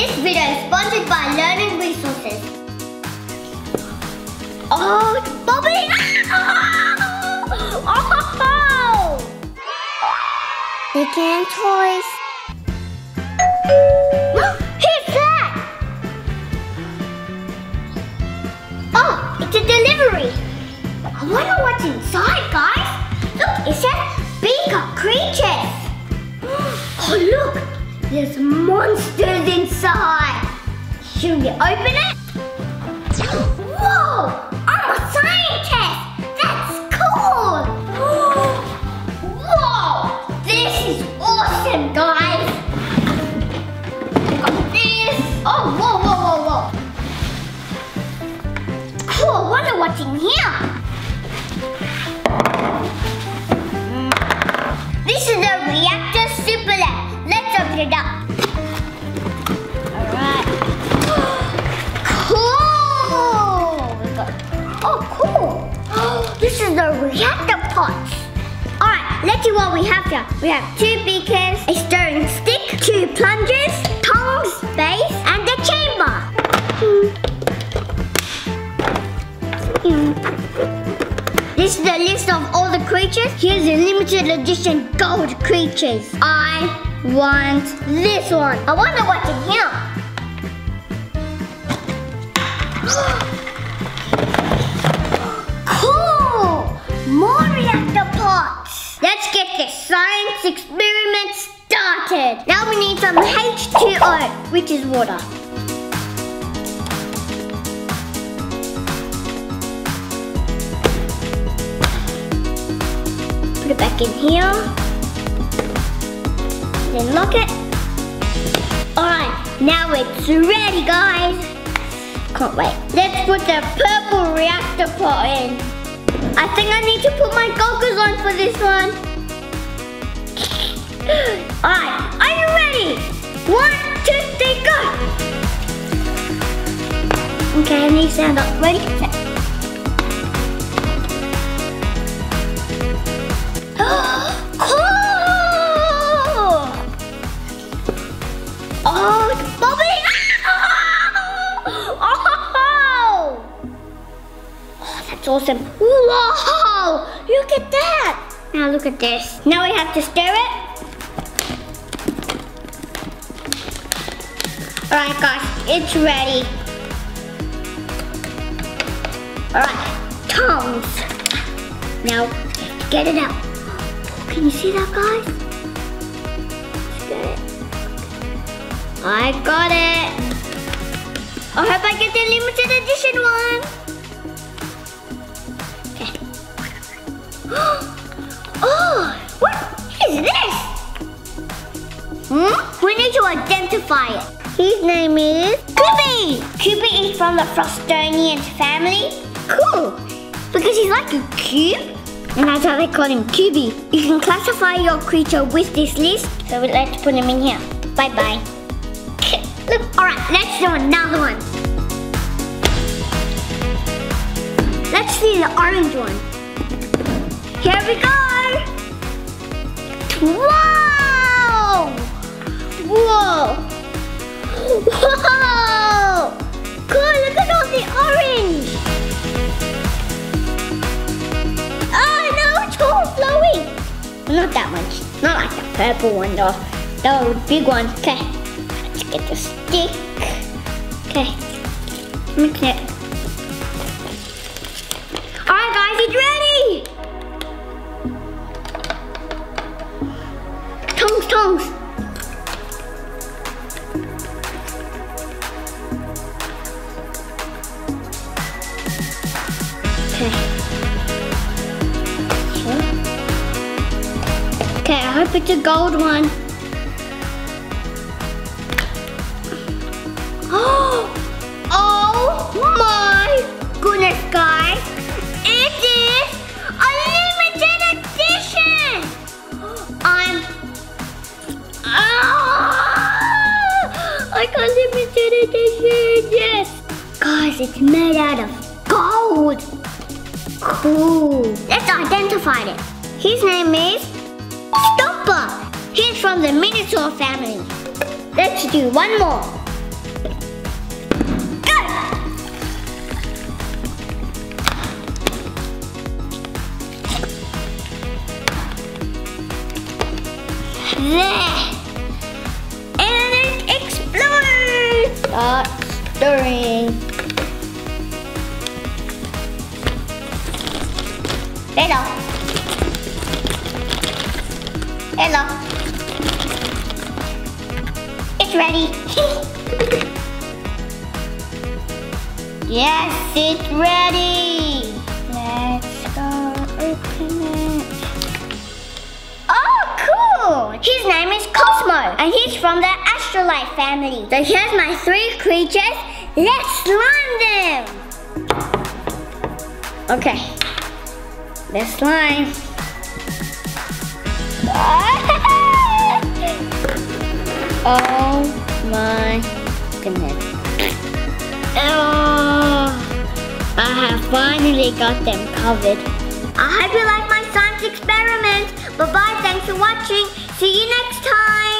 This video is sponsored by Learning Resources. Oh, it's Bobby! Oh! They can toys. Who's that? Oh, it's a delivery. I wonder what's inside, guys. There's monsters inside. Should we open it? Whoa, I'm a scientist. That's cool. Whoa, this is awesome, guys. Got this. Oh, whoa, whoa, whoa, whoa. Cool, I wonder what's in here. The reactor pots. Alright, let's see what we have here. We have two beakers, a stirring stick, two plungers, tongs, base, and a chamber. This is the list of all the creatures. Here's the limited edition gold creatures. I want this one. I wonder what's in here. H2O, which is water. Put it back in here. Then lock it. Alright, now it's ready guys. Can't wait. Let's put the purple reactor pot in. I think I need to put my goggles on for this one. Stand up. Ready? Set. cool! Oh, it's bubbling! Oh! Oh, that's awesome. Whoa! Look at that! Now look at this. Now we have to stir it. Alright guys, it's ready. Alright, tongs. Now, get it out. Can you see that guys? I got it. I hope I get the limited edition one. Okay. Oh, what is this? Hmm? We need to identify it. His name is Kubi. Kubi is from the Frostonians family. Cool. Because he's like a cube. And that's how they call him Kubi. You can classify your creature with this list. So we'd like to put him in here. Bye bye. Look, alright, let's do another one. Let's see the orange one. Here we go. Whoa! Whoa! Not that much. Not like the purple one though. The big one. Okay. Let's get the stick. Okay. Mix it. Alright guys, it's ready! Tongs, tongs. Okay. Okay, I hope it's a gold one. Oh my goodness, guys! It is a limited edition. I'm. Ah, I got limited edition. Yes, guys, it's made out of gold. Cool. Let's identify it. His name is from the Minotaur family. Let's do one more. Go! There! And it explodes! Start stirring. Hello. Hello. It's ready. yes, it's ready. Let's go open it. Oh, cool! His name is Cosmo, and he's from the Astrolife family. So here's my three creatures. Let's slime them. Okay. Let's slime. Oh my goodness. Oh, I have finally got them covered. I hope you like my science experiment. Bye-bye, thanks for watching. See you next time.